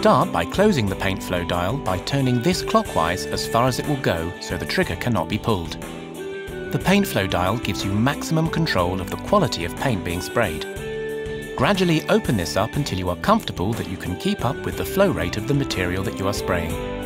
start by closing the paint flow dial by turning this clockwise as far as it will go so the trigger cannot be pulled. The paint flow dial gives you maximum control of the quality of paint being sprayed. Gradually open this up until you are comfortable that you can keep up with the flow rate of the material that you are spraying.